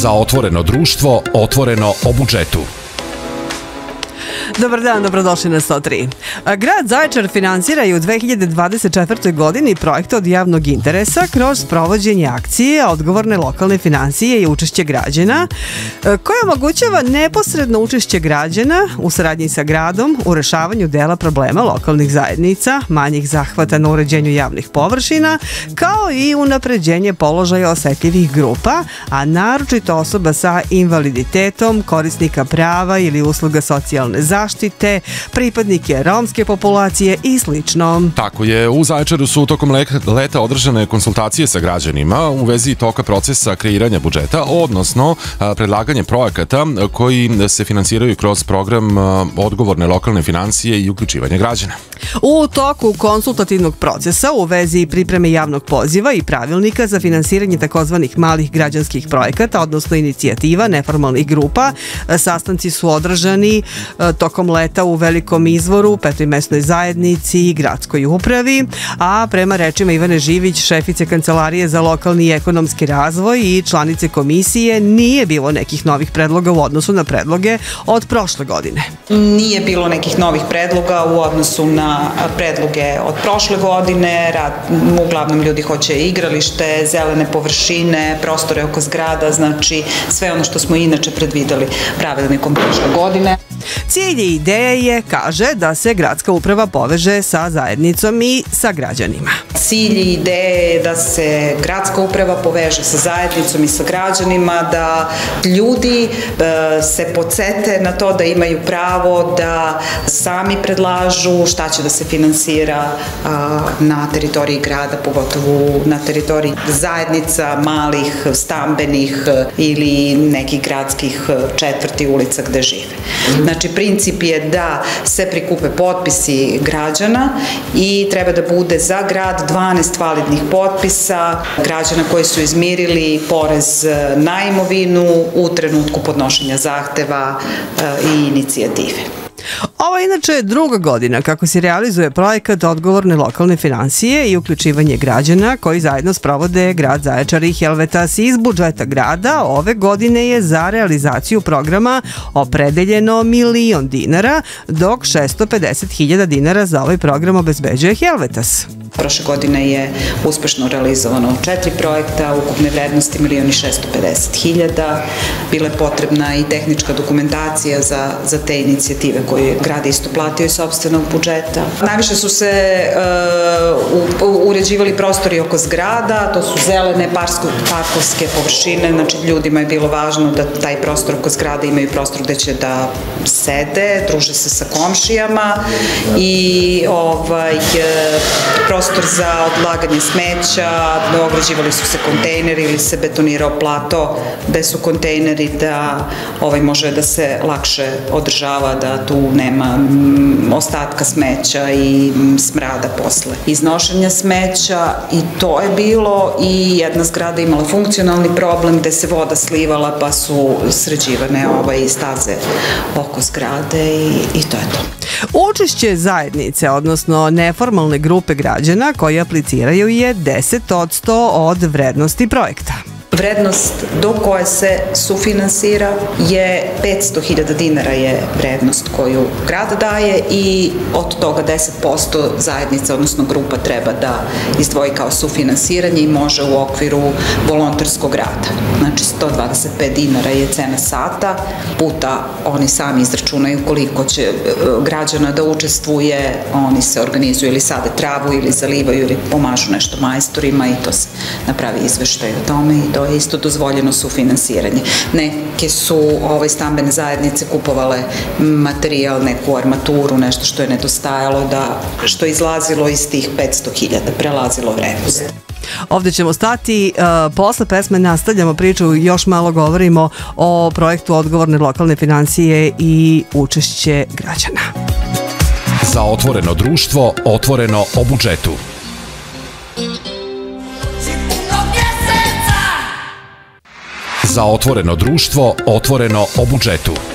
Za otvoreno društvo, otvoreno o budžetu. Dobar dan, dobrodošli na 103. Grad Zaječar finansira i u 2024. godini projekte od javnog interesa kroz provođenje akcije, odgovorne lokalne financije i učešće građana, koja omogućava neposredno učešće građana u saradnji sa gradom u rešavanju dela problema lokalnih zajednica, manjih zahvata na uređenju javnih površina, kao i unapređenje položaja osetljivih grupa, a naročito osoba sa invaliditetom, korisnika prava ili usluga socijalne zaštite, pripadnike romske populacije i slično. Tako je, u Zaječaru su tokom leta održane konsultacije sa građanima u vezi toka procesa kreiranja budžeta, odnosno predlaganje projekata koji se finansiraju kroz program odgovorne lokalne financije i uključivanje građana. U toku konsultativnog procesa u vezi pripreme javnog poziva i pravilnika za finansiranje takozvanih malih građanskih projekata, odnosno inicijativa neformalnih grupa, sastanci su održani tokom leta u velikom izvoru, petoj mesnoj zajednici i gradskoj upravi, a prema rečima Ivane Živić, šefice Kancelarije za lokalni i ekonomski razvoj i članice komisije, nije bilo nekih novih predloga u odnosu na predloge od prošle godine. Nije bilo nekih novih predloga u odnosu na predloge od prošle godine, rad, uglavnom ljudi hoće igralište, zelene površine, prostore oko zgrada, znači sve ono što smo inače predvideli pravilnikom prošle godine. Cilj i ideja je, kaže, da se gradska uprava poveže sa zajednicom i sa građanima. Cilj i ideja je da se gradska uprava poveže sa zajednicom i sa građanima, da ljudi da se podsete na to da imaju pravo da sami predlažu šta će da se finansira na teritoriji grada, pogotovo na teritoriji zajednica, malih, stambenih ili nekih gradskih četvrti ulica gde žive. Znači, princip je da se prikupe potpisi građana i treba da bude za grad 12 validnih potpisa građana koji su izmirili porez na imovinu u trenutku podnošenja zahteva i inicijative. Ovo je inače druga godina kako se realizuje projekat odgovorne lokalne financije i uključivanje građana koji zajedno sprovode grad Zaječar i Helvetas iz budžeta grada. Ove godine je za realizaciju programa opredeljeno milion dinara, dok 650.000 dinara za ovaj program obezbeđuje Helvetas. Prošle godine je uspešno realizovano četiri projekta, ukupne vrednosti 1.650.000. Bila je potrebna i tehnička dokumentacija za, za te inicijative koje je grad isto platio iz sobstvenog budžeta. Najviše su se uh, uređivali prostori oko zgrada, to su zelene parsko, parkovske površine, znači ljudima je bilo važno da taj prostor oko zgrada imaju prostor gde će da sede, druže se sa komšijama i ovaj, prostor prostor za odlaganje smeća, ograđivali su se kontejneri ili se betonirao plato gde su kontejneri da ovaj može da se lakše održava, da tu nema ostatka smeća i smrada posle iznošenja smeća i to je bilo i jedna zgrada imala funkcionalni problem gde se voda slivala pa su sređivane ovaj staze oko zgrade i, i to je to. Učešće zajednice, odnosno neformalne grupe građana koji apliciraju je 10% od vrednosti projekta. Vrednost do koje se sufinansira je 500.000 dinara je vrednost koju grad daje i od toga 10% zajednica, odnosno grupa treba da izdvoji kao sufinansiranje i može u okviru volonterskog rada. Znači 125 dinara je cena sata, puta oni sami izračunaju koliko će e, građana da učestvuje, oni se organizuju ili sade travu ili zalivaju ili pomažu nešto majstorima i to se napravi izveštaj o tome i do je isto dozvoljeno sufinansiranje. Neke su ovaj, stambene zajednice kupovale materijal, neku armaturu, nešto što je nedostajalo, da, što je izlazilo iz tih 500.000, prelazilo vrednost. Ovde ćemo stati, uh, posle pesme nastavljamo priču, još malo govorimo o projektu odgovorne lokalne financije i učešće građana. Za otvoreno društvo, otvoreno o budžetu. Za otvoreno društvo, otvoreno o budžetu.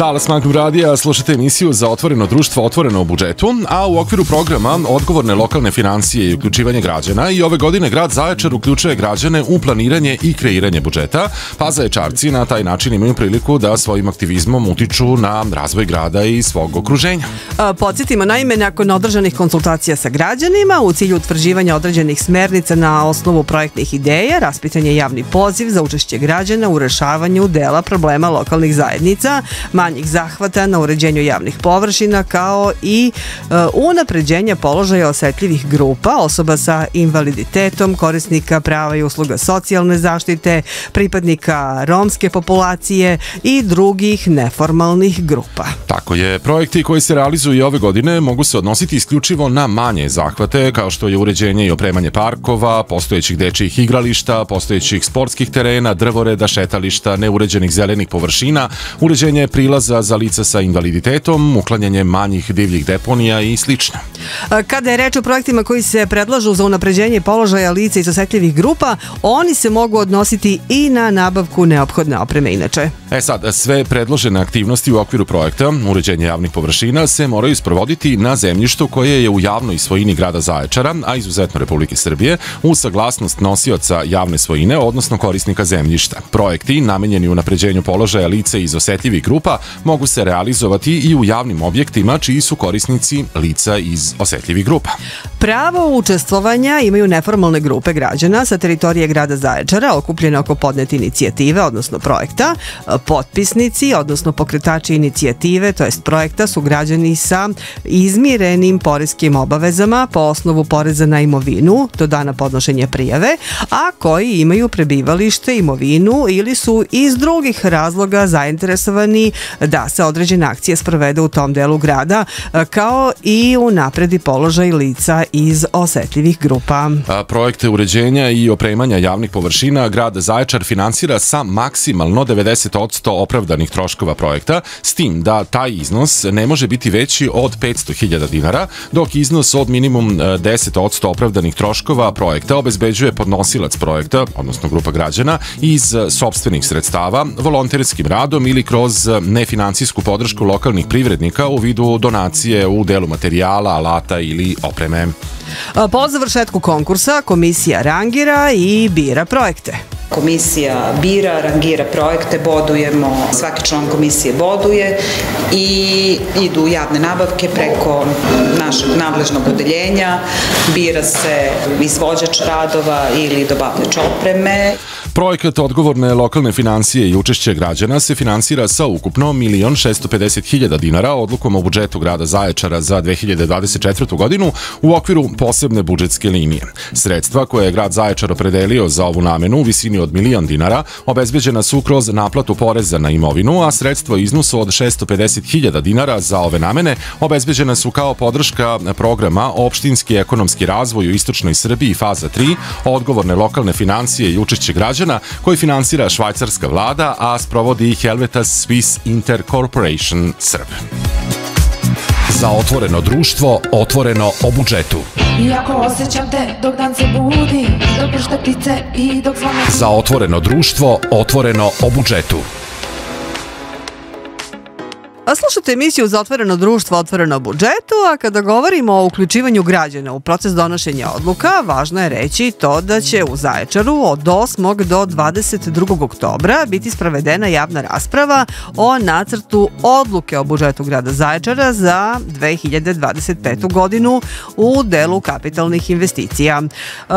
Talas Magnum Radija, slušate emisiju za otvoreno društvo Otvoreno u budžetu, a u okviru programa Odgovorne lokalne financije i uključivanje građana i ove godine grad Zaječar uključuje građane u planiranje i kreiranje budžeta, pa Zaječarci na taj način imaju priliku da svojim aktivizmom utiču na razvoj grada i svog okruženja. Podsjetimo, naime, nakon održanih konsultacija sa građanima u cilju utvrđivanja određenih smernica na osnovu projektnih ideja, raspitan je javni poziv za učešće građana u rešavanju dela problema lokalnih zajednica, manjih zahvata na uređenju javnih površina kao i e, unapređenja položaja osetljivih grupa, osoba sa invaliditetom, korisnika prava i usluga socijalne zaštite, pripadnika romske populacije i drugih neformalnih grupa. Tako je, projekti koji se realizuju ove godine mogu se odnositi isključivo na manje zahvate, kao što je uređenje i opremanje parkova, postojećih dečijih igrališta, postojećih sportskih terena, drvoreda, šetališta, neuređenih zelenih površina, uređenje prilaza za lica sa invaliditetom, uklanjanje manjih divljih deponija i slično. Kada je reč o projektima koji se predlažu za unapređenje položaja lica iz osetljivih grupa, oni se mogu odnositi i na nabavku neophodne opreme inače. E sad, sve predložene aktivnosti u okviru projekta, uređenje javnih površina, se moraju sprovoditi na zemljištu koje je u javnoj svojini grada Zaječara, a izuzetno Republike Srbije, u saglasnost nosioca javne svojine, odnosno korisnika zemljišta. Projekti, namenjeni unapređenju položaja lica iz osetljivih grupa, mogu se realizovati i u javnim objektima čiji su korisnici lica iz osetljivih grupa. Pravo učestvovanja imaju neformalne grupe građana sa teritorije grada Zaječara okupljene oko podnete inicijative, odnosno projekta. Potpisnici, odnosno pokretači inicijative, to jest projekta, su građani sa izmirenim poreskim obavezama po osnovu poreza na imovinu do dana podnošenja prijave, a koji imaju prebivalište, imovinu ili su iz drugih razloga zainteresovani da se određena akcija sprovede u tom delu grada, kao i u napredi položaj lica iz osetljivih grupa. A, projekte uređenja i opremanja javnih površina grad Zaječar finansira sa maksimalno 90% opravdanih troškova projekta, s tim da taj iznos ne može biti veći od 500.000 dinara, dok iznos od minimum 10% opravdanih troškova projekta obezbeđuje podnosilac projekta, odnosno grupa građana, iz sobstvenih sredstava, volonterskim radom ili kroz nefinancijsku podršku lokalnih privrednika u vidu donacije u delu materijala, alata ili opreme. Po završetku konkursa komisija rangira i bira projekte. Komisija bira, rangira projekte, bodujemo, svaki član komisije boduje i idu javne nabavke preko našeg nadležnog odeljenja, bira se izvođač radova ili dobavljač opreme. Projekat odgovorne lokalne financije i učešće građana se finansira sa ukupno 1.650.000 dinara odlukom o budžetu grada Zaječara za 2024. godinu u okviru posebne budžetske linije. Sredstva koje je grad Zaječar opredelio za ovu namenu u visini od milion dinara obezbeđena su kroz naplatu poreza na imovinu, a sredstva iznosu od 650.000 dinara za ove namene obezbeđena su kao podrška programa Opštinski ekonomski razvoj u Istočnoj Srbiji faza 3, odgovorne lokalne financije i učešće građana koji finansira švajcarska vlada, a sprovodi Helvetas Swiss Intercorporation Srb. Za otvoreno društvo, otvoreno o budžetu. Iako osjećam te dok dan se budi, dok pršte ptice i dok zvone... Za otvoreno društvo, otvoreno o budžetu. A slušate emisiju za otvoreno društvo, otvoreno budžetu, a kada govorimo o uključivanju građana u proces donošenja odluka, važno je reći to da će u Zaječaru od 8. do 22. oktobra biti sprovedena javna rasprava o nacrtu odluke o budžetu grada Zaječara za 2025. godinu u delu kapitalnih investicija. E,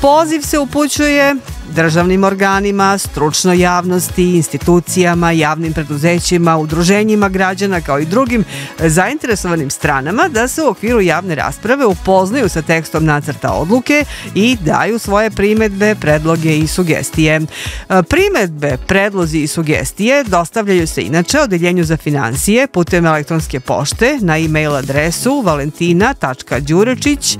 poziv se upućuje državnim organima, stručnoj javnosti, institucijama, javnim preduzećima, udruženjima građana kao i drugim zainteresovanim stranama da se u okviru javne rasprave upoznaju sa tekstom nacrta odluke i daju svoje primetbe, predloge i sugestije. Primetbe, predlozi i sugestije dostavljaju se inače Odeljenju za financije putem elektronske pošte na e-mail adresu valentina.đurečić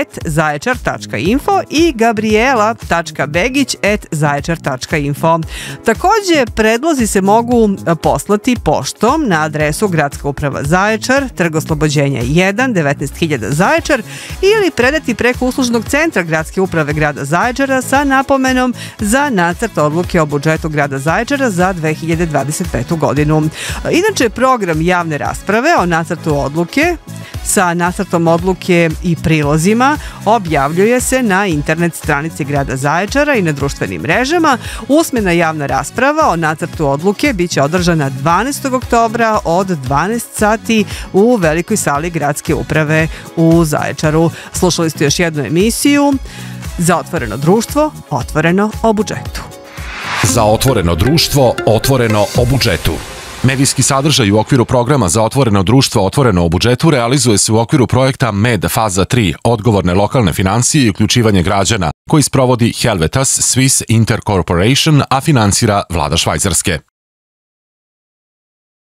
at zaječar.info i gabriela.begić zaječar.info. Takođe, predlozi se mogu poslati poštom na adresu Gradska uprava Zaječar, Trg oslobođenja 1, 19.000 Zaječar ili predati preko uslužnog centra Gradske uprave grada Zaječara sa napomenom za nacrt odluke o budžetu grada Zaječara za 2025. godinu. Inače, program javne rasprave o nacrtu odluke sa nacrtom odluke i prilozima objavljuje se na internet stranici grada Zaječara i na društvenim mrežama. Usmena javna rasprava o nacrtu odluke biće održana 12. oktobra od 12 sati u velikoj sali gradske uprave u Zaječaru. Slušali ste još jednu emisiju za otvoreno društvo, otvoreno o budžetu. Za otvoreno društvo, otvoreno o budžetu. Medijski sadržaj u okviru programa za otvoreno društvo otvoreno u budžetu realizuje se u okviru projekta MED faza 3, odgovorne lokalne financije i uključivanje građana, koji sprovodi Helvetas Swiss Intercorporation, a finansira vlada Švajcarske.